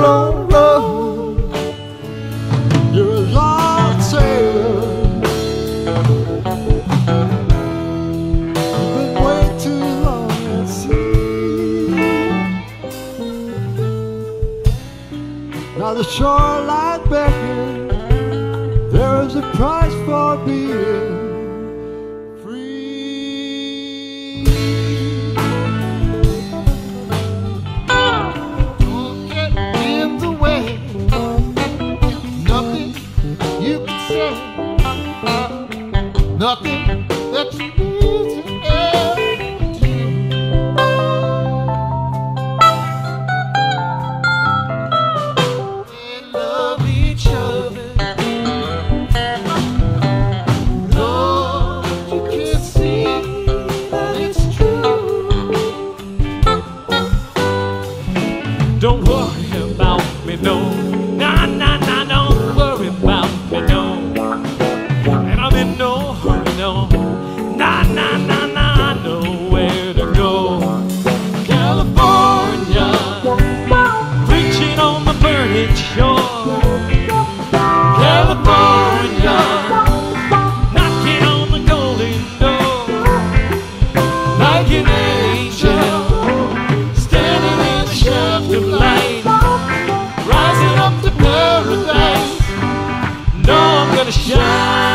long road. You're a lost sailor. You've been way too long at sea. Now the shoreline beckons. There is a price for being. you can say uh, nothing that you need to ever do. And love each other. Lord, you can see that it's true. Don't Sunlit California, knocking on the golden door, like an angel, standing in the shaft of light, rising up to paradise. No, I'm gonna shine.